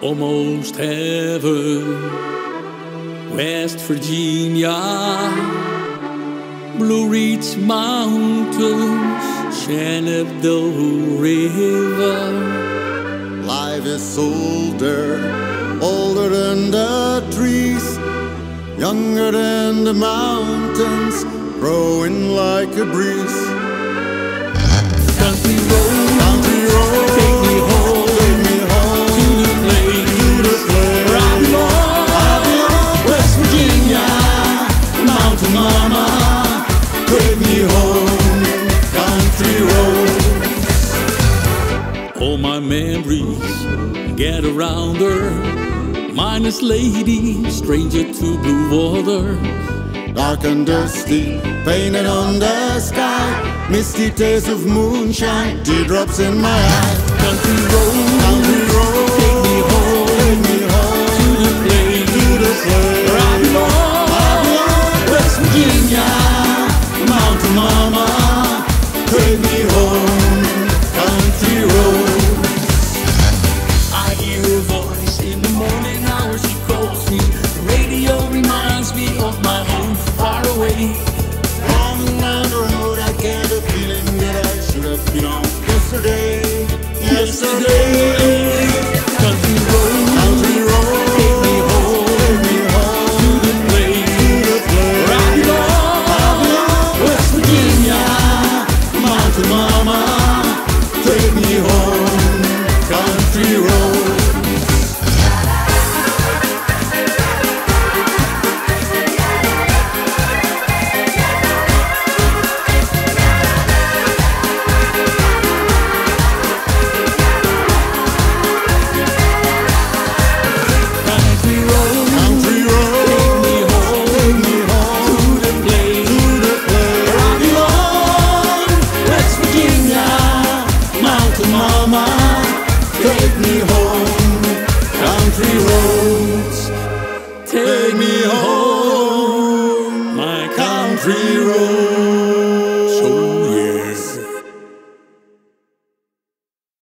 almost heaven. West Virginia, Blue Ridge Mountains, Shenandoah River. Life is older, older than the trees, younger than the mountains, growing like a breeze. Country road, all my memories get around her. Minus lady, stranger to blue water. Dark and dusty, painted on the sky. Misty taste of moonshine, teardrops in my eyes. Country road, Belong. West Virginia, Mountain Mama. Take me home, take me home, my country road.